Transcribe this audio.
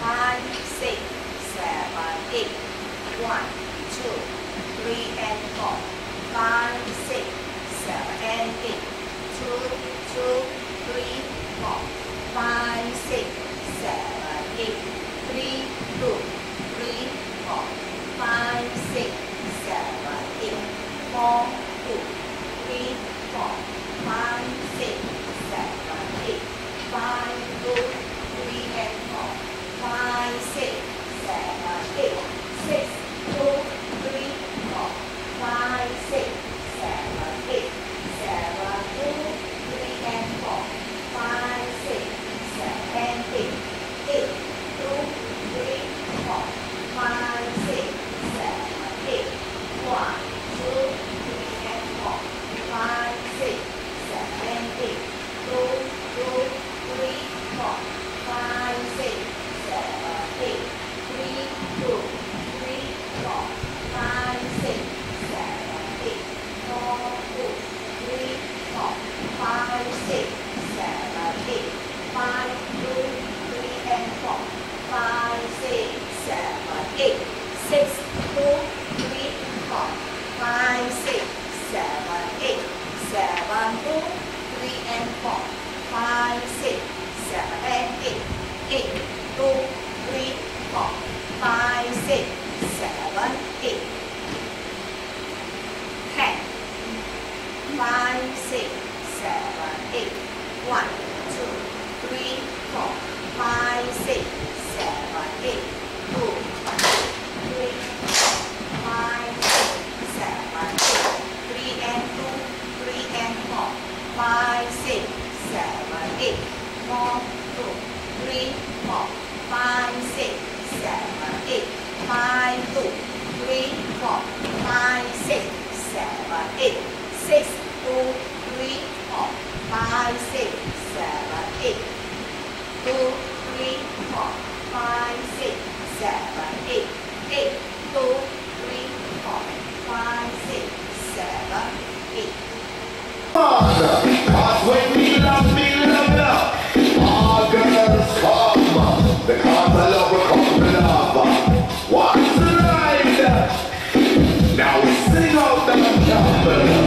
five, six, seven, eight. One, two, three, and four. Five, six, seven, and eight. Two, two, three, four. Five, six, seven, eight. Three, two, three, four. Five, six, seven, eight. Four, two, three, four. Five, six, seven, eight. Five, two, three, and four. Five, six, seven, eight. Six, two, three, four. Five, six, seven, eight. Seven, two, three, and four. Five, six, seven, eight. Eight, two, three, four. Five, six, seven, eight. One, two, three, and four. Five, six, seven, eight. Two, two, three, four. Five, six, seven, eight. Three, two, three, four. Five, six, seven, eight. Four, two, three, four. Five, six, seven, eight. Five, two, three, and four. Five, six, seven, eight. Six, two, three, four. Five, six, seven, eight. Seven, two, three, and four. Five, six, seven, and eight. Eight, two, three, four. Five, six, seven, eight. Ten. Five, six, seven, eight. One, two, three, four. Five, six, seven, eight. Two, three, four. Five, six, seven, eight. Three and two, three and. Five, two, number.